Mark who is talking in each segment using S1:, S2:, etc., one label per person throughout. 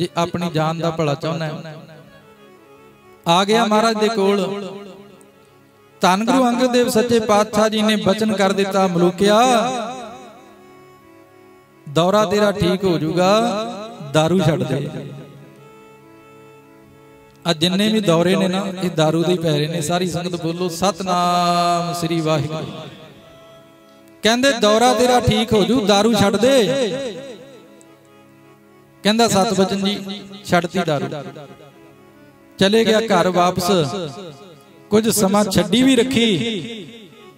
S1: ਜੇ ਆਪਣੀ ਜਾਨ ਦਾ ਭਲਾ ਚਾਹੁੰਦਾ ਹੈ ਆ ਗਿਆ ਮਹਾਰਾਜ ਦੇ ਕੋਲ ਧੰਨ ਗੁਰੂ ਅੰਗਦ ਦੇਵ ਸੱਚੇ ਪਾਤਸ਼ਾਹ ਜੀ ਨੇ ਬਚਨ ਕਰ ਦਿੱਤਾ ਮਲੂਕਿਆ ਦੌਰਾ ਤੇਰਾ ਠੀਕ ਹੋ ਜਾਊਗਾ दारू ਛੱਡ ਦੇ ਆ ਜਿੰਨੇ ਵੀ ਦੌਰੇ ਨੇ ਨਾ ਇਹ दारू ਦੇ ਪੈ ਰਹੇ ਨੇ ਸਾਰੀ ਸੰਗਤ ਬੋਲੋ ਸਤਨਾਮ ਸ੍ਰੀ ਵਾਹਿਗੁਰੂ ਕਹਿੰਦੇ ਦੌਰਾ ਤੇਰਾ ਠੀਕ ਹੋ ਜੂ दारू ਛੱਡ ਦੇ ਕਹਿੰਦਾ ਸਤਵਚਨ ਜੀ ਛੱਡਤੀ ਦਾਰੂ। ਚਲੇ ਗਿਆ ਘਰ ਵਾਪਸ। ਕੁਝ ਸਮਾਂ ਛੱਡੀ ਵੀ ਰੱਖੀ।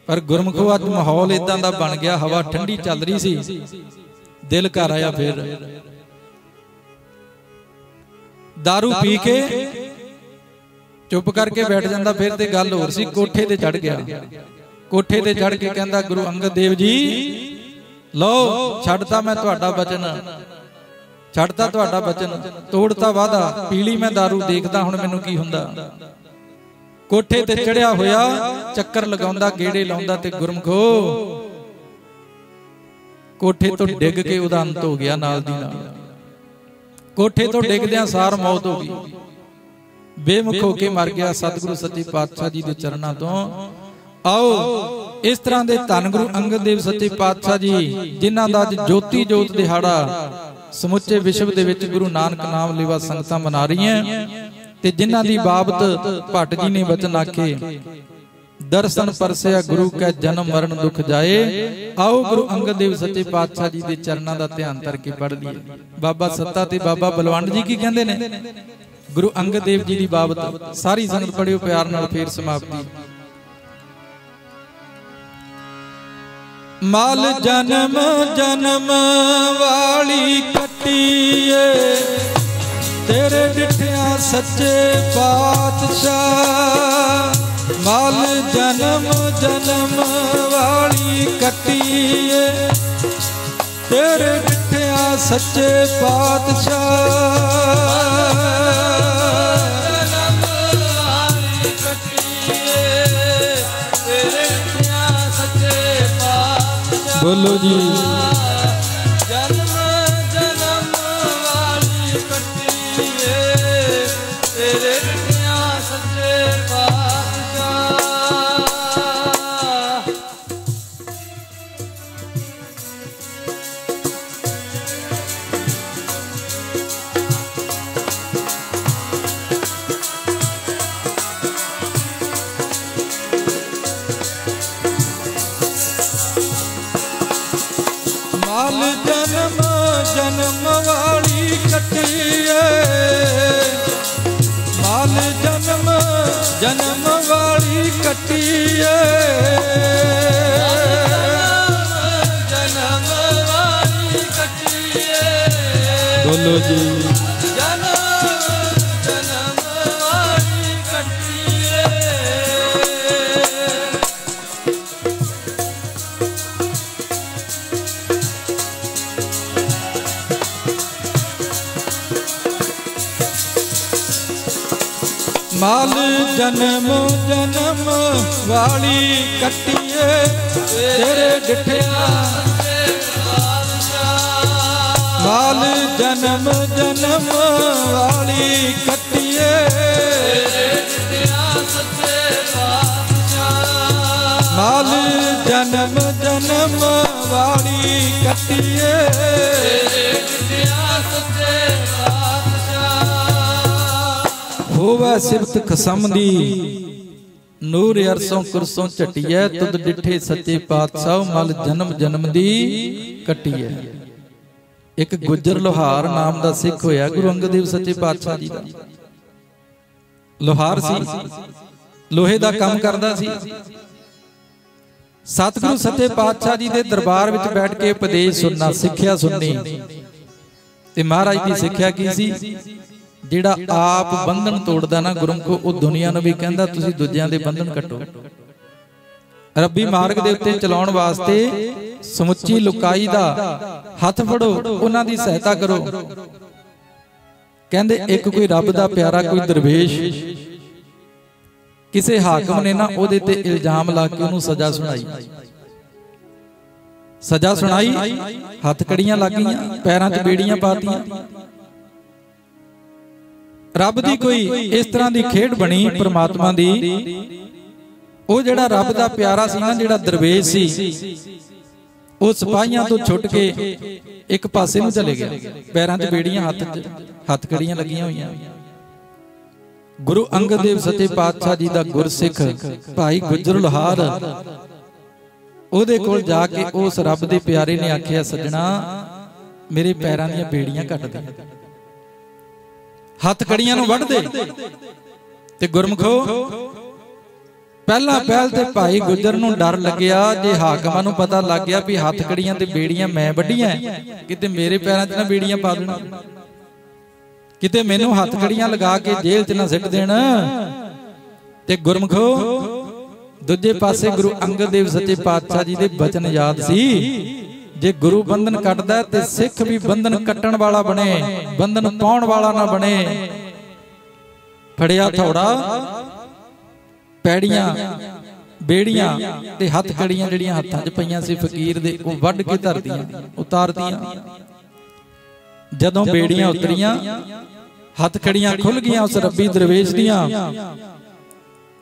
S1: ਪਰ ਗੁਰਮਖੋ ਅੱਜ ਮਾਹੌਲ ਇਦਾਂ ਦਾ ਬਣ ਗਿਆ ਹਵਾ ਠੰਡੀ ਚੱਲ ਰਹੀ ਸੀ। ਦਿਲ ਘਰ ਆਇਆ ਫੇਰ। दारू ਪੀ ਕੇ ਚੁੱਪ ਕਰਕੇ ਬੈਠ ਜਾਂਦਾ ਫਿਰ ਤੇ ਗੱਲ ਹੋਰ ਸੀ ਕੋਠੇ ਤੇ ਚੜ ਗਿਆ। ਕੋਠੇ ਤੇ ਚੜ ਕੇ ਕਹਿੰਦਾ ਗੁਰੂ ਅੰਗਦ ਦੇਵ ਜੀ ਲਓ ਛੱਡਤਾ ਮੈਂ ਤੁਹਾਡਾ ਬਚਨ। ਛੱਡਤਾ ਤੁਹਾਡਾ ਬਚਨ, ਤੋੜਤਾ ਵਾਦਾ ਪੀਲੀ ਮੈਂ दारू ਦੇਖਦਾ ਹੁਣ ਮੈਨੂੰ ਕੀ ਹੁੰਦਾ। ਕੋਠੇ ਤੇ ਚੜਿਆ ਹੋਇਆ, ਚੱਕਰ ਲਗਾਉਂਦਾ, ਗੇੜੇ ਲਾਉਂਦਾ ਤੇ ਗੁਰਮਖੋ ਕੋਠੇ ਤੋਂ ਡਿੱਗ ਕੇ ਉਹਦਾ ਹੋ ਗਿਆ ਨਾਲ ਦੀ ਨਾਲ। ਕੋਠੇ ਤੋਂ ਡਿੱਗਦਿਆਂ ਸਾਰ ਮੌਤ ਹੋ ਗਈ। ਬੇਮੁਖ ਹੋ ਕੇ ਮਰ ਗਿਆ ਸਤਿਗੁਰੂ ਸੱਚੇ ਪਾਤਸ਼ਾਹ ਜੀ ਦੇ ਚਰਨਾਂ ਤੋਂ। ਆਓ, ਇਸ ਤਰ੍ਹਾਂ ਦੇ ਧੰਨ ਗੁਰੂ ਅੰਗਦ ਦੇਵ ਸੱਚੇ ਪਾਤਸ਼ਾਹ ਜੀ, ਜਿਨ੍ਹਾਂ ਦਾ ਅੱਜ ਜੋਤੀ ਜੋਤ ਦਿਹਾੜਾ ਸਮੁੱਚੇ ਵਿਸ਼ਵ ਦੇ ਵਿੱਚ ਗੁਰੂ ਨਾਨਕ ਨਾਮ ਲੇਵਾ ਸੰਗਤਾਂ ਮਨਾ ਰਹੀਆਂ ਤੇ ਜਿਨ੍ਹਾਂ ਦੀ ਬਾਬਤ ਭੱਟ ਜੀ ਨੇ ਬਚਨ ਆਖੇ, ਦਰਸ਼ਨ ਪਰਸਿਆ ਗੁਰੂ ਕੈ ਜਨਮ ਮਰਨ ਦੁਖ ਜਾਏ, ਆਓ ਗੁਰੂ ਅੰਗਦ ਦੇਵ ਸੱਚੇ ਪਾਤਸ਼ਾਹ ਜੀ ਦੇ ਚਰਨਾਂ ਦਾ ਧਿਆਨ ਧਰ ਕੇ ਪੜ ਲਈਏ। ਬਾਬਾ ਸੱਤਾ ਤੇ ਬਾਬਾ ਬਲਵੰਡ ਜੀ ਕੀ ਕਹਿੰਦੇ ਨੇ? ਗੁਰੂ ਅੰਗਦ ਦੇਵ ਜੀ ਦੀ ਬਾਬਤ ਸਾਰੀ ਸੰਗਤ ਪੜਿਓ ਪਿਆਰ ਨਾਲ ਫੇਰ ਸਮਾਪਤੀ। ਮਾਲ ਜਨਮ ਜਨਮ ਵਾਲੀ ਕੱਟੀਏ ਤੇਰੇ ਡਿਠਿਆ ਸੱਚੇ ਪਾਤਸ਼ਾਹ। ਮਾਲ ਜਨਮ ਜਨਮ ਵਾਲੀ ਕੱਟੀਏ। ਤੇਰੇ ਡਿਠਿਆ ਸੱਚੇ ਪਾਤਸ਼ਾਹ। ਜਨਮ ਵਾਲੀ ਕੱਟੀਏ। ਤੇਰੇ ਡਿਠਿਆ ਸੱਚੇ ਪਾਤਸ਼ਾਹ। ਬੋਲੋ ਜੀ। ਕੱਟੀਏ। ਬੋਲੋ ਜੀ। ਜਨਮ ਜਨਮ ਵਾਲੀ ਕੱਟੀਏ ਤੇਰੇ ਡਿਠਿਆ। ਮਾਲ ਜਨਮ ਜਨਮ ਵਾਲੀ ਕੱਟੀਏ। ਮਾਲ ਜਨਮ ਜਨਮ ਵਾਲੀ ਕੱਟੀਏ। ਹੋਵੇ ਸਿਫਤ ਖਸਮ ਦੀ ਨੂਰ ਅਰਸੋਂ ਕੁਰਸੋਂ ਝਟਿਐ, ਤੁਧ ਡਿਠੇ ਸੱਚੇ ਪਾਤਸ਼ਾਹ, ਮਲ ਜਨਮ ਜਨਮ ਦੀ ਕੱਟਿਐ। ਇੱਕ ਗੁੱਜਰ ਲੋਹਾਰ ਨਾਮ ਦਾ ਸਿੱਖ ਹੋਇਆ, ਗੁਰੂ ਅੰਗਦ ਦੇਵ ਸੱਚੇ ਪਾਤਸ਼ਾਹ ਜੀ ਦਾ। ਲੋਹਾਰ ਸੀ, ਲੋਹੇ ਦਾ ਕੰਮ ਕਰਦਾ ਸੀ। ਸਤਿਗੁਰੂ ਸੱਚੇ ਪਾਤਸ਼ਾਹ ਜੀ ਦੇ ਦਰਬਾਰ ਵਿੱਚ ਬੈਠ ਕੇ ਉਪਦੇਸ਼ ਸੁਣਨਾ, ਸਿੱਖਿਆ ਸੁਣਨੀ। ਤੇ ਮਹਾਰਾਜ ਦੀ ਸਿੱਖਿਆ ਕੀ ਸੀ? ਜਿਹੜਾ ਆਪ ਬੰਧਨ ਤੋੜਦਾ ਨਾ ਗੁਰਮਖੋ, ਉਹ ਦੁਨੀਆ ਨੂੰ ਵੀ ਕਹਿੰਦਾ, ਤੁਸੀਂ ਦੂਜਿਆਂ ਦੇ ਬੰਧਨ ਕੱਟੋ। ਰੱਬੀ ਮਾਰਗ ਦੇ ਉੱਤੇ ਚਲਾਉਣ ਵਾਸਤੇ ਸਮੁੱਚੀ ਲੁਕਾਈ ਦਾ ਹੱਥ ਫੜੋ, ਉਹਨਾਂ ਦੀ ਸਹਾਇਤਾ ਕਰੋ। ਕਹਿੰਦੇ, ਇੱਕ ਕੋਈ ਰੱਬ ਦਾ ਪਿਆਰਾ ਕੋਈ ਦਰਵੇਸ਼, ਕਿਸੇ ਹਾਕਮ ਨੇ ਨਾ ਉਹਦੇ ਤੇ ਇਲਜ਼ਾਮ ਲਾ ਕੇ ਉਹਨੂੰ ਸਜ਼ਾ ਸੁਣਾਈ। ਸਜ਼ਾ ਸੁਣਾਈ, ਹੱਥ ਕੜੀਆਂ ਲੱਗ ਗਈਆਂ, ਪੈਰਾਂ 'ਚ ਬੇੜੀਆਂ ਪਾਤੀਆਂ। ਰੱਬ ਦੀ ਕੋਈ ਇਸ ਤਰ੍ਹਾਂ ਦੀ ਖੇਡ ਬਣੀ ਪ੍ਰਮਾਤਮਾ ਦੀ? ਉਹ ਜਿਹੜਾ ਰੱਬ ਦਾ ਪਿਆਰਾ ਸੀ ਨਾ, ਜਿਹੜਾ ਦਰਵੇਸ਼ ਸੀ, ਉਹ ਸਿਪਾਹੀਆਂ ਤੋਂ ਛੁੱਟ ਕੇ ਇੱਕ ਪਾਸੇ ਨੂੰ ਚਲੇ ਗਿਆ। ਪੈਰਾਂ 'ਚ ਬੇੜੀਆਂ, ਹੱਥ 'ਚ ਹੱਥ ਲੱਗੀਆਂ ਹੋਈਆਂ। ਗੁਰੂ ਅੰਗਦ ਦੇਵ ਸੱਚੇ ਪਾਤਸ਼ਾਹ ਜੀ ਦਾ ਗੁਰਸਿੱਖ ਭਾਈ ਗੁਜਰ ਲੋਹਾਰ, ਉਹਦੇ ਕੋਲ ਜਾ ਕੇ ਉਸ ਰੱਬ ਦੇ ਪਿਆਰੇ ਨੇ ਆਖਿਆ, ਸੱਜਣਾ, ਮੇਰੇ ਪੈਰਾਂ ਦੀਆਂ ਬੇੜੀਆਂ ਕੱਟ ਦੇ। ਹੱਥ ਕੜੀਆਂ ਨੂੰ ਵੱਢਦੇ। ਤੇ ਗੁਰਮਖੋ, ਪਹਿਲਾ ਪਹਿਲ ਤੇ ਭਾਈ ਗੁਜਰ ਨੂੰ ਡਰ ਲੱਗਿਆ, ਜੇ ਹਾਕਮਾਂ ਨੂੰ ਪਤਾ ਲੱਗ ਗਿਆ ਵੀ ਹੱਥ ਕੜੀਆਂ ਤੇ ਬੇੜੀਆਂ ਮੈਂ ਵੱਢੀਆਂ ਕਿਤੇ ਮੇਰੇ ਪੈਰਾਂ 'ਚ ਨਾ ਬੇੜੀਆਂ ਪਾ ਦੇਣ। ਕਿਤੇ ਮੈਨੂੰ ਹੱਥ ਕੜੀਆਂ ਲਗਾ ਕੇ ਜੇਲ੍ਹ 'ਚ ਨਾ ਸਿੱਟ ਦੇਣ। ਤੇ ਗੁਰਮਖੋ, ਦੂਜੇ ਪਾਸੇ ਗੁਰੂ ਅੰਗਦ ਦੇਵ ਸੱਚੇ ਪਾਤਸ਼ਾਹ ਜੀ ਦੇ ਬਚਨ ਯਾਦ ਸੀ ਜੇ ਗੁਰੂ ਬੰਧਨ ਕੱਟਦਾ ਤੇ ਸਿੱਖ ਵੀ ਬੰਧਨ ਕੱਟਣ ਵਾਲਾ ਬਣੇ, ਬੰਧਨ ਪਾਉਣ ਵਾਲਾ ਨਾ ਬਣੇ। ਫੜਿਆ ਥੋੜਾ, ਪੈੜੀਆਂ, ਬੇੜੀਆਂ ਤੇ ਹੱਥ ਕੜੀਆਂ ਜਿਹੜੀਆਂ ਹੱਥਾਂ 'ਚ ਪਈਆਂ ਸੀ ਫਕੀਰ ਦੇ, ਉਹ ਵੱਢ ਕੇ ਧਰਦੀਆਂ ਉਤਾਰਦੀਆਂ ਜਦੋਂ ਬੇੜੀਆਂ ਉਤਰੀਆਂ, ਹੱਥ ਕੜੀਆਂ ਖੁੱਲ ਗਈਆਂ ਉਸ ਰੱਬੀ ਦਰਵੇਸ਼ ਦੀਆਂ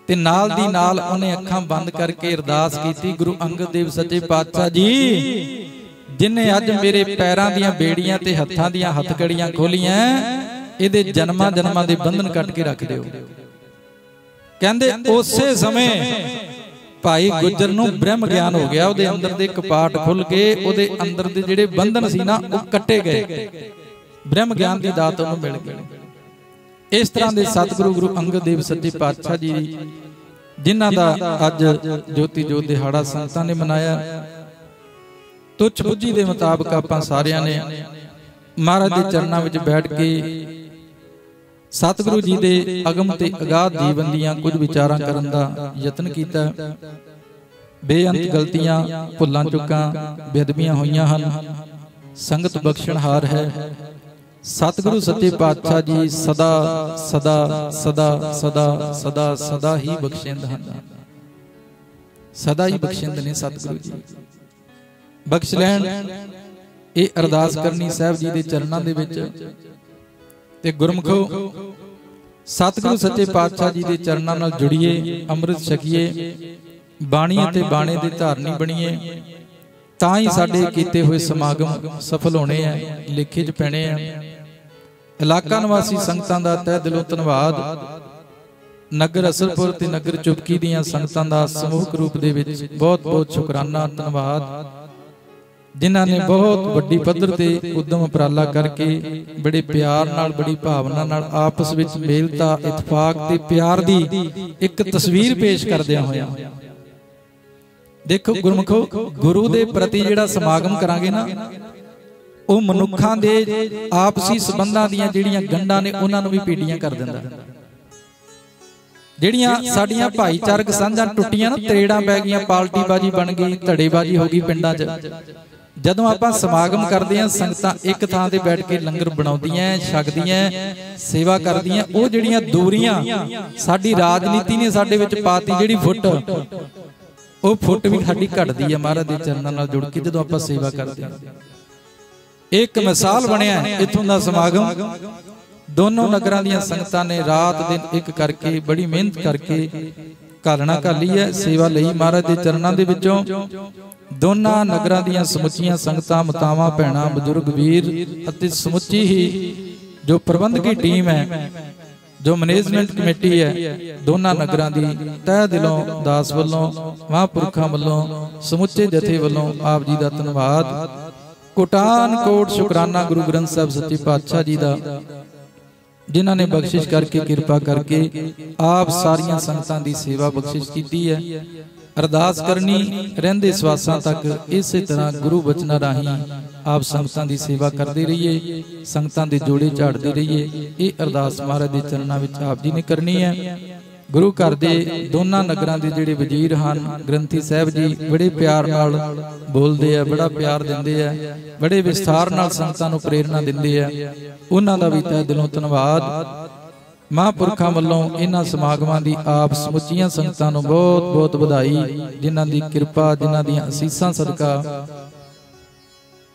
S1: ਤੇ ਨਾਲ ਦੀ ਨਾਲ ਉਹਨੇ ਅੱਖਾਂ ਬੰਦ ਕਰਕੇ ਅਰਦਾਸ ਕੀਤੀ, ਗੁਰੂ ਅੰਗਦ ਦੇਵ ਸੱਚੇ ਪਾਤਸ਼ਾਹ ਜੀ ਜਿਨੇ ਅੱਜ ਮੇਰੇ ਪੈਰਾਂ ਦੀਆਂ ਬੇੜੀਆਂ ਤੇ ਹੱਥਾਂ ਦੀਆਂ ਹੱਥਕੜੀਆਂ ਖੋਲੀਆਂ ਇਹਦੇ ਜਨਮਾਂ ਜਨਮਾਂ ਦੇ ਬੰਧਨ ਕੱਟ ਕੇ ਰੱਖ ਦਿਓ। ਕਹਿੰਦੇ ਉਸੇ ਸਮੇਂ ਭਾਈ ਗੁੱਜਰ ਨੂੰ ਬ੍ਰਹਮ ਗਿਆਨ ਹੋ ਗਿਆ ਉਹਦੇ ਅੰਦਰ ਦੇ ਕਪਾਟ ਖੁੱਲ ਕੇ ਉਹਦੇ ਅੰਦਰ ਦੇ ਜਿਹੜੇ ਬੰਧਨ ਸੀ ਨਾ ਉਹ ਕੱਟੇ ਗਏ। ਬ੍ਰਹਮ ਗਿਆਨ ਦੀ ਦਾਤ ਉਹਨੂੰ ਮਿਲ ਗਈ। ਇਸ ਤਰ੍ਹਾਂ ਦੇ ਸਤਿਗੁਰੂ ਗੁਰੂ ਅੰਗਦ ਦੇਵ ਸੱਚੇ ਪਾਤਸ਼ਾਹ ਜੀ ਜਿਨ੍ਹਾਂ ਦਾ ਅੱਜ ਜੋਤੀ ਜੋਤ ਦਿਹਾੜਾ ਸੰਤਾਂ ਨੇ ਮਨਾਇਆ। ਤੁੱਛ ਬੁੱਝੀ ਦੇ ਮੁਤਾਬਕ ਆਪਾਂ ਸਾਰਿਆਂ ਨੇ ਮਹਾਰਾਜ ਦੇ ਚਰਨਾਂ ਵਿੱਚ ਬੈਠ ਕੇ ਸਤਿਗੁਰੂ ਜੀ ਦੇ ਅਗਮ ਤੇ ਅਗਾਧ ਜੀਵਨ ਦੀਆਂ ਕੁਝ ਵਿਚਾਰਾਂ ਕਰਨ ਦਾ ਯਤਨ ਕੀਤਾ। ਬੇਅੰਤ ਗਲਤੀਆਂ ਭੁੱਲਾਂ ਚੁੱਕਾਂ ਬੇਦਬੀਆਂ ਹੋਈਆਂ ਹਨ। ਸੰਗਤ ਬਖਸ਼ਣਹਾਰ ਹੈ। ਸਤਿਗੁਰੂ ਸੱਚੇ ਪਾਤਸ਼ਾਹ ਜੀ ਸਦਾ ਸਦਾ ਸਦਾ ਸਦਾ ਸਦਾ ਸਦਾ ਹੀ ਬਖਸ਼ਿੰਦ ਹਨ। ਸਦਾ ਹੀ ਬਖਸ਼ਿੰਦ ਨੇ ਸਤਿਗੁਰੂ ਜੀ। ਬਖਸ਼ ਲੈਣ। ਇਹ ਅਰਦਾਸ ਕਰਨੀ ਸਾਹਿਬ ਜੀ ਦੇ ਚਰਨਾਂ ਦੇ ਵਿੱਚ। ਤੇ ਗੁਰਮਖੋ, ਸਤਿਗੁਰੂ ਸੱਚੇ ਪਾਤਸ਼ਾਹ ਜੀ ਦੇ ਚਰਨਾਂ ਨਾਲ ਜੁੜੀਏ, ਅੰਮ੍ਰਿਤ ਛਕੀਏ ਬਾਣੀ ਤੇ ਬਾਣੇ ਦੇ ਧਾਰਨੀ ਬਣੀਏ, ਤਾਂ ਹੀ ਸਾਡੇ ਕੀਤੇ ਹੋਏ ਸਮਾਗਮ ਸਫਲ ਹੋਣੇ ਆ, ਲਿਖੇ 'ਚ ਪੈਣੇ ਆ। ਇਲਾਕਾ ਨਿਵਾਸੀ ਸੰਗਤਾਂ ਦਾ ਤਹਿ ਦਿਲੋਂ ਧੰਨਵਾਦ। ਨਗਰ ਅਸਰਪੁਰ ਤੇ ਨਗਰ ਚੁਪਕੀ ਦੀਆਂ ਸੰਗਤਾਂ ਦਾ ਸਮੂਹਕ ਰੂਪ ਦੇ ਵਿੱਚ ਬਹੁਤ ਬਹੁਤ ਸ਼ੁਕਰਾਨਾ, ਧੰਨਵਾਦ। ਜਿਨ੍ਹਾਂ ਨੇ ਬਹੁਤ ਵੱਡੀ ਪੱਧਰ ਤੇ ਉਦਮ ਉਪਰਾਲਾ ਕਰਕੇ ਬੜੇ ਪਿਆਰ ਨਾਲ ਬੜੀ ਭਾਵਨਾ ਨਾਲ ਆਪਸ ਵਿੱਚ ਮੇਲਤਾ ਇਤਫਾਕ ਤੇ ਪਿਆਰ ਦੀ ਇੱਕ ਤਸਵੀਰ ਪੇਸ਼ ਕਰਦਿਆਂ ਹੋਇਆ ਦੇਖੋ ਗੁਰਮਖੋ ਗੁਰੂ ਦੇ ਪ੍ਰਤੀ ਜਿਹੜਾ ਸਮਾਗਮ ਕਰਾਂਗੇ ਨਾ ਉਹ ਮਨੁੱਖਾਂ ਦੇ ਆਪਸੀ ਸਬੰਧਾਂ ਦੀਆਂ ਜਿਹੜੀਆਂ ਗੰਢਾਂ ਨੇ ਉਹਨਾਂ ਨੂੰ ਵੀ ਪੀੜੀਆਂ ਕਰ ਦਿੰਦਾ। ਜਿਹੜੀਆਂ ਸਾਡੀਆਂ ਭਾਈਚਾਰਕ ਸਾਂਝਾਂ ਟੁੱਟੀਆਂ ਨਾ ਤਰੇੜਾਂ ਪੈ ਗਈਆਂ ਪਾਲਟੀ ਬਾਜੀ ਬਣ ਗਈ ਧੜੇਬਾਜੀ ਹੋ ਗਈ ਪਿੰਡਾਂ 'ਚ। ਜਦੋਂ ਆਪਾਂ ਸਮਾਗਮ ਕਰਦੇ ਆਂ ਸੰਗਤਾਂ ਇੱਕ ਥਾਂ ਤੇ ਬੈਠ ਕੇ ਲੰਗਰ ਬਣਾਉਂਦੀਆਂ, ਛਕਦੀਆਂ, ਸੇਵਾ ਕਰਦੀਆਂ, ਉਹ ਜਿਹੜੀਆਂ ਦੂਰੀਆਂ ਸਾਡੀ ਰਾਜਨੀਤੀ ਨੇ ਸਾਡੇ ਵਿੱਚ ਪਾਤੀ ਜਿਹੜੀ ਫੁੱਟ, ਉਹ ਫੁੱਟ ਵੀ ਸਾਡੀ ਘਟਦੀ ਹੈ ਮਹਾਰਾਜ ਦੇ ਚਰਨਾਂ ਨਾਲ ਜੁੜ ਕੇ ਜਦੋਂ ਆਪਾਂ ਸੇਵਾ ਕਰਦੇ ਹਾਂ। ਇੱਕ ਮਿਸਾਲ ਬਣਿਆ ਇਥੋਂ ਦਾ ਸਮਾਗਮ। ਦੋਨੋਂ ਨਗਰਾਂ ਦੀਆਂ ਸੰਗਤਾਂ ਨੇ ਰਾਤ ਦਿਨ ਇੱਕ ਕਰਕੇ, ਬੜੀ ਮਿਹਨਤ ਕਰਕੇ ਘਾਲਣਾ ਲਈ ਹੈ, ਸੇਵਾ ਲਈ ਮਹਾਰਾਜ ਦੇ ਚਰਨਾਂ ਦੇ ਵਿੱਚੋਂ। ਦੋਨਾਂ ਨਗਰਾਂ ਦੀਆਂ ਸਮੁੱਚੀਆਂ ਸੰਗਤਾਂ ਮਤਾਵਾਂ ਭੈਣਾਂ ਬਜ਼ੁਰਗ ਵੀਰ ਅਤੇ ਸਮੁੱਚੀ ਹੀ ਜੋ ਪ੍ਰਬੰਧਕੀ ਟੀਮ ਹੈ ਜੋ ਮੈਨੇਜਮੈਂਟ ਕਮੇਟੀ ਹੈ ਦੋਨਾਂ ਨਗਰਾਂ ਦੀ ਤਹਿ ਦਿਲੋਂ ਦਾਸ ਵੱਲੋਂ ਮਹਾਂਪੁਰਖਾਂ ਵੱਲੋਂ ਸਮੁੱਚੇ ਜਥੇ ਵੱਲੋਂ ਆਪ ਜੀ ਦਾ ਧੰਨਵਾਦ। ਕੋਟਾਨ ਕੋਟ ਸ਼ੁਕਰਾਨਾ ਗੁਰੂ ਗ੍ਰੰਥ ਸਾਹਿਬ ਸੱਚੇ ਪਾਤਸ਼ਾਹ ਜੀ ਦਾ ਜਿਨ੍ਹਾਂ ਨੇ ਬਖਸ਼ਿਸ਼ ਕਰਕੇ ਕਿਰਪਾ ਕਰਕੇ ਆਪ ਸਾਰੀਆਂ ਸੰਗਤਾਂ ਦੀ ਸੇਵਾ ਬਖਸ਼ਿਸ਼ ਕੀਤੀ ਹੈ। ਅਰਦਾਸ ਕਰਨੀ, ਰਹਿੰਦੇ ਸਵਾਸਾਂ ਤੱਕ ਇਸੇ ਤਰ੍ਹਾਂ ਗੁਰੂ ਬਚਨਾਂ ਰਾਹੀਂ ਆਪ ਸੰਗਤਾਂ ਦੀ ਸੇਵਾ ਕਰਦੇ ਰਹੀਏ, ਸੰਗਤਾਂ ਦੇ ਜੋੜੇ ਝਾੜਦੇ ਰਹੀਏ, ਇਹ ਅਰਦਾਸ ਮਹਾਰਾਜ ਦੇ ਚਰਨਾਂ ਵਿੱਚ ਆਪ ਜੀ ਨੇ ਕਰਨੀ ਹੈ। ਗੁਰੂ ਘਰ ਦੇ ਦੋਨਾਂ ਨਗਰਾਂ ਦੇ ਜਿਹੜੇ ਵਜ਼ੀਰ ਹਨ, ਗ੍ਰੰਥੀ ਸਾਹਿਬ ਜੀ ਬੜੇ ਪਿਆਰ ਨਾਲ ਬੋਲਦੇ ਆ, ਬੜਾ ਪਿਆਰ ਦਿੰਦੇ ਆ, ਬੜੇ ਵਿਸਥਾਰ ਨਾਲ ਸੰਗਤਾਂ ਨੂੰ ਪ੍ਰੇਰਣਾ ਦਿੰਦੇ ਆ। ਉਹਨਾਂ ਦਾ ਵੀ ਤਹਿ ਦਿਲੋਂ ਧੰਨਵਾਦ। ਮਹਾਂਪੁਰਖਾਂ ਵੱਲੋਂ ਇਹਨਾਂ ਸਮਾਗਮਾਂ ਦੀ ਆਪ ਸਮੁੱਚੀਆਂ ਸੰਗਤਾਂ ਨੂੰ ਬਹੁਤ ਬਹੁਤ ਵਧਾਈ, ਜਿਨ੍ਹਾਂ ਦੀ ਕਿਰਪਾ, ਜਿਨ੍ਹਾਂ ਦੀਆਂ ਅਸੀਸਾਂ ਸਦਕਾ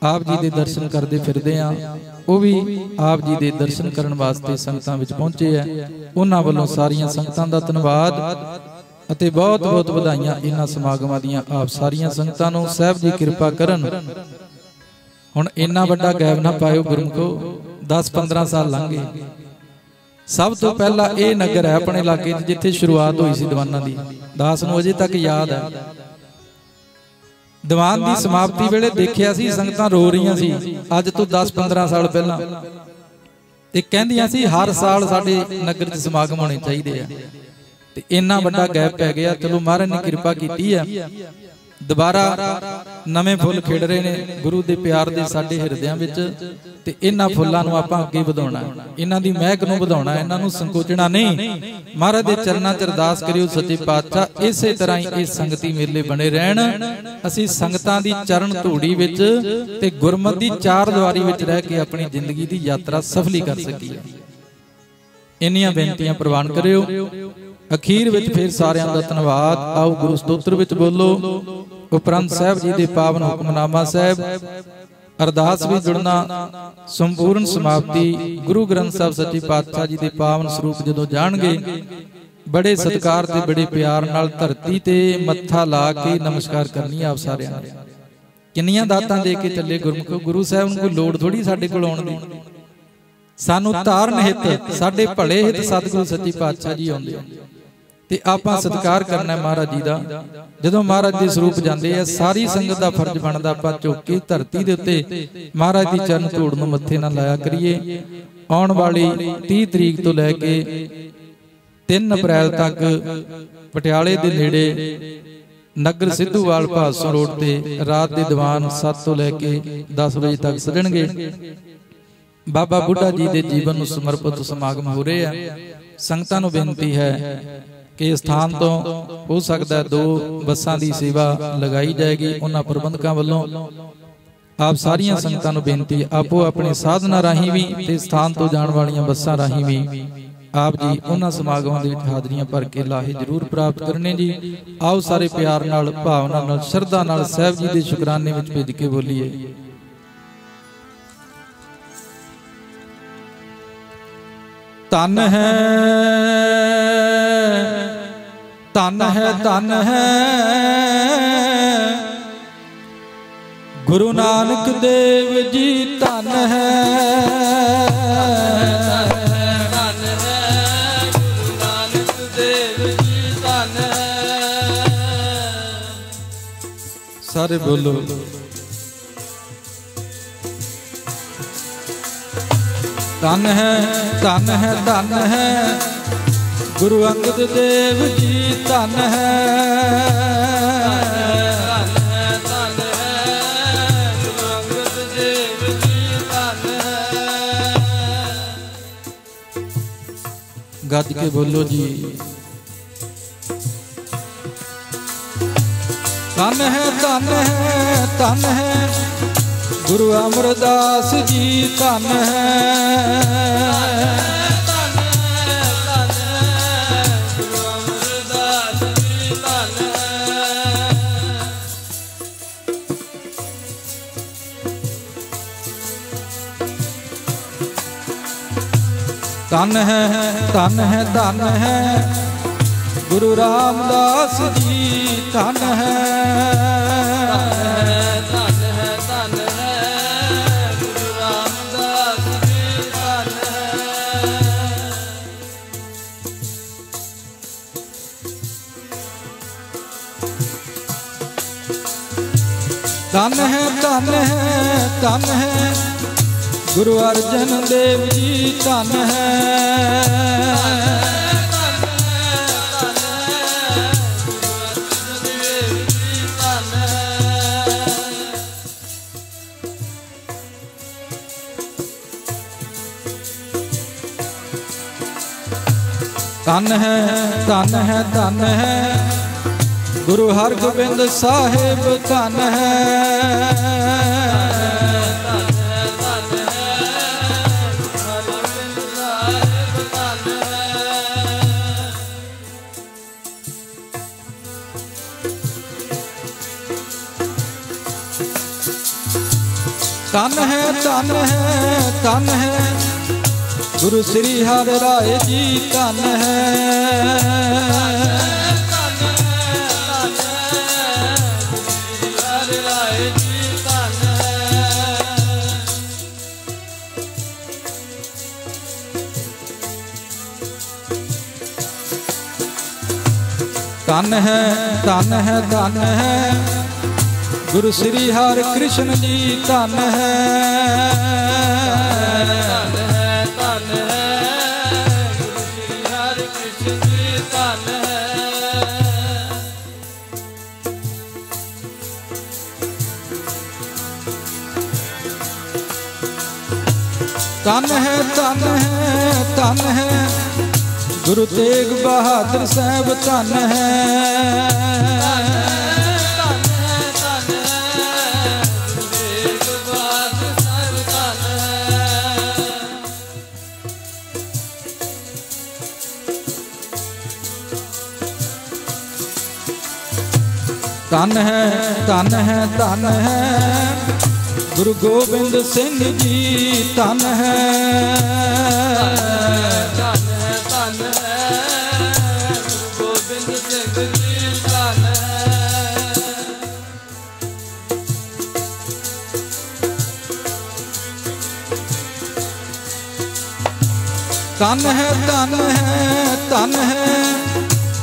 S1: ਆਪ ਜੀ ਦੇ ਦਰਸ਼ਨ ਕਰਦੇ ਫਿਰਦੇ ਆ ਉਹ ਵੀ ਆਪ ਜੀ ਦੇ ਦਰਸ਼ਨ ਕਰਨ ਵਾਸਤੇ ਸੰਗਤਾਂ ਵਿੱਚ ਪਹੁੰਚੇ ਆ ਉਹਨਾਂ ਵੱਲੋਂ ਸਾਰੀਆਂ ਸੰਗਤਾਂ ਦਾ ਧੰਨਵਾਦ ਅਤੇ ਬਹੁਤ ਬਹੁਤ ਵਧਾਈਆਂ ਇਹਨਾਂ ਸਮਾਗਮਾਂ ਦੀਆਂ ਆਪ ਸਾਰੀਆਂ ਸੰਗਤਾਂ ਨੂੰ। ਸਹਿਬ ਜੀ, ਕਿਰਪਾ ਕਰਨ। ਹੁਣ ਇੰਨਾ ਵੱਡਾ ਗੈਪ ਨਾ ਪਾਇਓ ਗੁਰਮਖੋ। 10 15 ਸਾਲ ਲੰਘ ਗਏ। ਸਭ ਤੋਂ ਪਹਿਲਾਂ ਇਹ ਨਗਰ ਹੈ ਆਪਣੇ ਇਲਾਕੇ 'ਚ ਜਿੱਥੇ ਸ਼ੁਰੂਆਤ ਹੋਈ ਸੀ ਦੀਵਾਨਾਂ ਦੀ। ਦਾਸ ਨੂੰ ਅਜੇ ਤੱਕ ਯਾਦ ਹੈ। ਦੀਵਾਨ ਦੀ ਸਮਾਪਤੀ ਵੇਲੇ ਦੇਖਿਆ ਸੀ ਸੰਗਤਾਂ ਰੋ ਰਹੀਆਂ ਸੀ। ਅੱਜ ਤੋਂ 10-15 ਸਾਲ ਪਹਿਲਾਂ। ਤੇ ਕਹਿੰਦੀਆਂ ਸੀ ਹਰ ਸਾਲ ਸਾਡੇ ਨਗਰ 'ਚ ਸਮਾਗਮ ਹੋਣੇ ਚਾਹੀਦੇ ਆ। ਤੇ ਇੰਨਾ ਵੱਡਾ ਗੈਪ ਪੈ ਗਿਆ। ਚਲੋ ਮਹਾਰਾਜ ਨੇ ਕਿਰਪਾ ਕੀਤੀ ਆ। ਦੁਬਾਰਾ ਨਵੇਂ ਫੁੱਲ ਖਿੜ ਰਹੇ ਨੇ ਗੁਰੂ ਦੇ ਪਿਆਰ ਦੇ ਸਾਡੇ ਹਿਰਦਿਆਂ ਵਿੱਚ ਤੇ ਇਹਨਾਂ ਫੁੱਲਾਂ ਨੂੰ ਆਪਾਂ ਅੱਗੇ ਵਧਾਉਣਾ ਇਹਨਾਂ ਦੀ ਮਹਿਕ ਨੂੰ ਵਧਾਉਣਾ ਇਹਨਾਂ ਨੂੰ ਸੰਕੋਚਣਾ ਨਹੀਂ। ਮਹਾਰਾਜ ਦੇ ਚਰਨਾਂ 'ਚ ਅਰਦਾਸ ਕਰਿਓ ਸੱਚੇ ਪਾਤਸ਼ਾਹ, ਇਸੇ ਤਰ੍ਹਾਂ ਹੀ ਇਹ ਸੰਗਤੀ ਮੇਲੇ ਬਣੇ ਰਹਿਣ। ਅਸੀਂ ਸੰਗਤਾਂ ਦੀ ਚਰਨ ਧੂੜੀ ਵਿੱਚ ਤੇ ਗੁਰਮਤਿ ਦੀ ਚਾਰ ਦੁਆਰੀ ਵਿੱਚ ਰਹਿ ਕੇ ਆਪਣੀ ਜ਼ਿੰਦਗੀ ਦੀ ਯਾਤਰਾ ਸਫਲੀ ਕਰ ਸਕੀਏ। ਇੰਨੀਆਂ ਬੇਨਤੀਆਂ ਪ੍ਰਵਾਨ ਕਰਿਓ। ਅਖੀਰ ਵਿੱਚ ਫਿਰ ਸਾਰਿਆਂ ਦਾ ਧੰਨਵਾਦ। ਆਓ ਗੁਰੂ ਸਤੋਤਰ ਵਿੱਚ ਬੋਲੋ। ਉਪਰੰਤ ਸਾਹਿਬ ਜੀ ਦੇ ਪਾਵਨ ਹੁਕਮਨਾਮਾ ਸਾਹਿਬ। ਅਰਦਾਸ ਵੀ ਜੁੜਨਾ ਸੰਪੂਰਨ ਸਮਾਪਤੀ। ਗੁਰੂ ਗ੍ਰੰਥ ਸਾਹਿਬ ਸੱਚੇ ਪਾਤਸ਼ਾਹ ਜੀ ਦੇ ਪਾਵਨ ਸਰੂਪ ਜਦੋਂ ਜਾਣਗੇ, ਬੜੇ ਸਤਿਕਾਰ ਤੇ ਬੜੇ ਪਿਆਰ ਨਾਲ ਧਰਤੀ ਤੇ ਮੱਥਾ ਲਾ ਕੇ ਨਮਸਕਾਰ ਕਰਨੀ ਆਪ ਸਾਰਿਆਂ ਨੇ। ਕਿੰਨੀਆਂ ਦਾਤਾਂ ਦੇ ਕੇ ਚੱਲੇ ਗੁਰਮੁਖ ਗੁਰੂ ਸਾਹਿਬ ਨੂੰ ਕੋਈ ਲੋੜ ਥੋੜੀ ਸਾਡੇ ਕੋਲ ਆਉਣ ਦੀ? ਸਾਨੂੰ ਧਾਰਨ ਹਿੱਤ ਸਾਡੇ ਭਲੇ ਹਿੱਤ ਸਤਿਗੁਰੂ ਸੱਚੀ ਪਾਤਸ਼ਾਹ ਜੀ ਆਉਂਦੇ ਤੇ ਆਪਾਂ ਸਤਿਕਾਰ ਕਰਨਾ ਮਹਾਰਾਜ ਜੀ ਦਾ। ਜਦੋਂ ਮਹਾਰਾਜ ਦੇ ਸਰੂਪ ਜਾਂਦੇ ਆ, ਸਾਰੀ ਸੰਗਤ ਦਾ ਫਰਜ਼ ਬਣਦਾ ਆਪਾਂ ਝੁੱਕ ਕੇ ਧਰਤੀ ਦੇ ਉੱਤੇ ਮਹਾਰਾਜ ਦੀ ਚਰਨ ਧੂੜ ਨੂੰ ਮੱਥੇ ਨਾਲ ਲਾਇਆ ਕਰੀਏ। ਆਉਣ ਵਾਲੀ 30 ਤਰੀਕ ਤੋਂ ਲੈ ਕੇ 3 ਅਪ੍ਰੈਲ ਤੱਕ ਪਟਿਆਲੇ ਦੇ ਨੇੜੇ ਨਗਰ ਸਿੱਧੂਵਾਲ ਭਾਸੋਂ ਰੋਡ ਤੇ ਰਾਤ ਦੇ ਦੀਵਾਨ 7 ਤੋਂ ਲੈ ਕੇ 10 ਵਜੇ ਤੱਕ ਸਜਣਗੇ। ਬਾਬਾ ਬੁੱਢਾ ਜੀ ਦੇ ਜੀਵਨ ਨੂੰ ਸਮਰਪਿਤ ਸਮਾਗਮ ਹੋ ਰਹੇ ਆ। ਸੰਗਤਾਂ ਨੂੰ ਬੇਨਤੀ ਹੈ ਕਿ ਸਥਾਨ ਤੋਂ ਹੋ ਸਕਦਾ ਦੋ ਬੱਸਾਂ ਦੀ ਸੇਵਾ ਲਗਾਈ ਜਾਏਗੀ ਉਹਨਾਂ ਪ੍ਰਬੰਧਕਾਂ ਵੱਲੋਂ। ਆਪ ਸਾਰੀਆਂ ਸੰਗਤਾਂ ਨੂੰ ਬੇਨਤੀ, ਆਪੋ ਆਪਣੇ ਸਾਧਨਾ ਰਾਹੀਂ ਵੀ ਤੇ ਸਥਾਨ ਤੋਂ ਜਾਣ ਵਾਲੀਆਂ ਬੱਸਾਂ ਰਾਹੀਂ ਵੀ ਆਪ ਜੀ ਉਹਨਾਂ ਸਮਾਗਮਾਂ ਦੇ ਵਿੱਚ ਹਾਜ਼ਰੀਆਂ ਭਰ ਕੇ ਲਾਹੇ ਜ਼ਰੂਰ ਪ੍ਰਾਪਤ ਕਰਨੇ ਜੀ। ਆਓ ਸਾਰੇ ਪਿਆਰ ਨਾਲ, ਭਾਵਨਾ ਨਾਲ, ਸ਼ਰਧਾ ਨਾਲ ਸਹਿਬ ਜੀ ਦੇ ਸ਼ੁਕਰਾਨੇ ਵਿੱਚ ਭਿੱਜ ਕੇ ਬੋਲੀਏ। ਤਨ ਹੈ ਤਨ ਹੈ, ਧਨ ਹੈ। ਗੁਰੂ ਨਾਨਕ ਦੇਵ ਜੀ, ਧਨ ਹੈ। ਸਾਰੇ ਬੋਲੋ। ਧਨ ਹੈ ਧਨ ਹੈ ਧਨ ਹੈ। ਗੁਰੂ ਅੰਗਦ ਦੇਵ ਜੀ ਧਨ ਹੈ। ਗੁਰੂ ਅੰਗਦ ਦੇਵ ਗੱਜ ਕੇ ਬੋਲੋ ਜੀ। ਤਨ ਹੈ ਤਨ ਹੈ, ਧਨ ਹੈ। ਗੁਰੂ ਅਮਰਦਾਸ ਜੀ ਧਨ ਹੈ। ਧਨ ਹੈ ਧਨ ਹੈ ਧਨ ਹੈ। ਗੁਰੂ ਰਾਮਦਾਸ ਜੀ, ਧਨ ਹੈ। ਧਨ ਹੈ ਧਨ ਹੈ ਗੁਰੂ ਰਾਮਦਾਸ ਜੀ ਧਨ ਹੈ ਧਨ ਹੈ ਧਨ ਹੈ ਧਨ ਹੈ। ਗੁਰੂ ਅਰਜਨ ਦੇਵ ਜੀ ਧਨ ਹੈ। ਧਨ ਹੈ ਧਨ ਹੈ ਧਨ ਹੈ। ਗੁਰੂ ਹਰਗੋਬਿੰਦ ਸਾਹਿਬ ਧਨ ਹੈ। ਤਨ ਹੈ ਤਨ ਹੈ ਤਨ ਹੈ। ਗੁਰੂ ਸ੍ਰੀ ਹਰਿ ਰਾਏ ਜੀ ਤਨ ਹੈ। ਤਨ ਹੈ ਤਨ ਹੈ ਤਨ ਹੈ। ਗੁਰੂ ਸ੍ਰੀ ਹਰਿ ਕ੍ਰਿਸ਼ਨ ਜੀ ਤਨ ਹੈ
S2: ਧਨ ਹੈ ਧਨ ਹੈ ਗੁਰੂ ਸ੍ਰੀ ਹਰਿ ਕ੍ਰਿਸ਼ਨ ਜੀ ਧਨ ਹੈ
S1: ਤਨ ਹੈ ਤਨ ਹੈ ਤਨ ਹੈ ਗੁਰੂ ਤੇਗ ਬਹਾਦਰ ਸਾਹਿਬ ਧਨ ਹੈ
S2: ਧਨ ਹੈ
S1: ਤਨ ਹੈ। ਗੁਰੂ ਗੋਬਿੰਦ ਸਿੰਘ ਜੀ ਧਨ ਹੈ।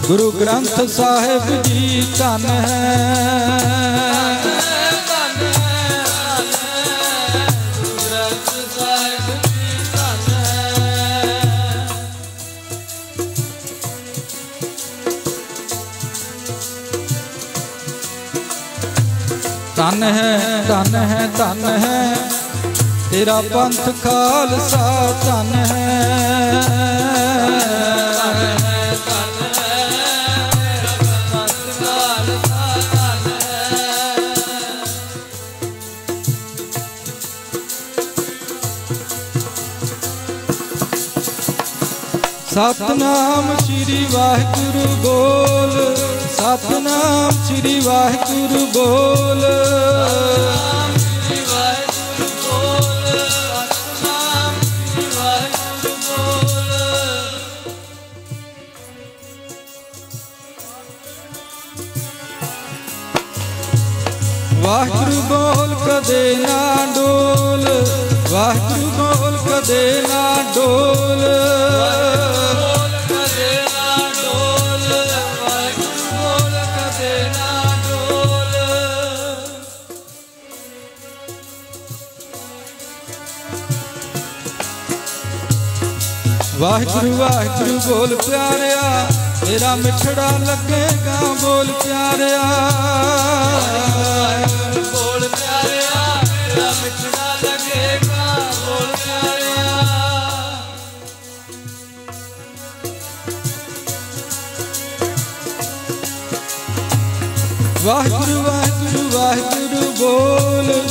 S2: ਗੁਰੂ
S1: ਗ੍ਰੰਥ ਸਾਹਿਬ ਜੀ ਧਨ ਹੈ।
S2: ਧਨ ਹੈ ਧਨ ਹੈ ਧਨ ਹੈ।
S1: ਹੈ ਤੇਰਾ ਪੰਥ ਖਾਲਸਾ ਤਨ ਹੈ। ਸਤਨਾਮ ਸ੍ਰੀ ਵਾਹਿਗੁਰੂ ਬੋਲ ਸਤਨਾਮ ਸ੍ਰੀ ਵਾਹਿਗੁਰੂ ਬੋਲ।
S2: ਵਾਹਿਗੁਰੂ ਬੋਲ
S1: ਕਦੇ ਨਾ ਡੋਲ ਵਾਹਿਗੁਰੂ ਬੋਲ ਕਦੇ
S2: ਵਾਹਿਗੁਰੂ
S1: ਵਾਹਿਗੁਰੂ, ਬੋਲ ਪਿਆਰਿਆ। ਤੇਰਾ ਮਿਠੜਾ ਲੱਗੇਗਾ, ਬੋਲ ਪਿਆਰਿਆ।
S2: ਬੋਲ ਪਿਆਰਿਆ, ਤੇਰਾ ਮਿੱਠੜਾ ਲੱਗੇਗਾ, ਬੋਲ ਪਿਆਰਿਆ।
S1: ਵਾਹਿਗੁਰੂ ਵਾਹਿਗੁਰੂ ਵਾਹਿਗੁਰੂ, ਬੋਲ।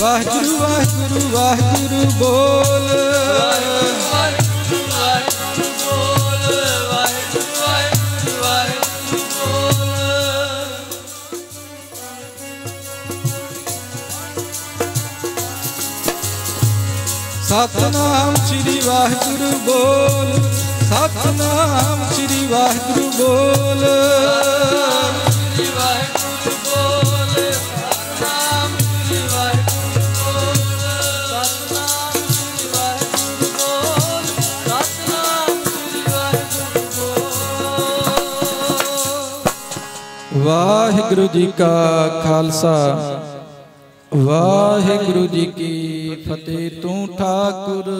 S1: ਵਾਹਿਗੁਰੂ ਵਾਹਿਗੁਰੂ ਵਾਹਿਗੁਰੂ, ਬੋਲ। ਸਤਨਾਮ ਸ੍ਰੀ ਵਾਹਿਗੁਰੂ ਬੋਲ ਸਤਨਾਮ ਸ੍ਰੀ ਵਾਹਿਗੁਰੂ ਬੋਲ।
S2: ਸ੍ਰੀ ਵਾਹਿਗੁਰੂ ਬੋਲ ਸਤਨਾਮ ਸ੍ਰੀ ਵਾਹਿਗੁਰੂ ਬੋਲ ਸਤਨਾਮ ਸ੍ਰੀ ਵਾਹਿਗੁਰੂ ਬੋਲ ਸਤਨਾਮ ਸ੍ਰੀ ਵਾਹਿਗੁਰੂ ਬੋਲ।
S1: ਵਾਹਿਗੁਰੂ ਜੀ ਕਾ ਖਾਲਸਾ ਵਾਹਿਗੁਰੂ ਜੀ ਕੀ ਫਤਿਹ ਤੂੰ ਠਾਕੁਰ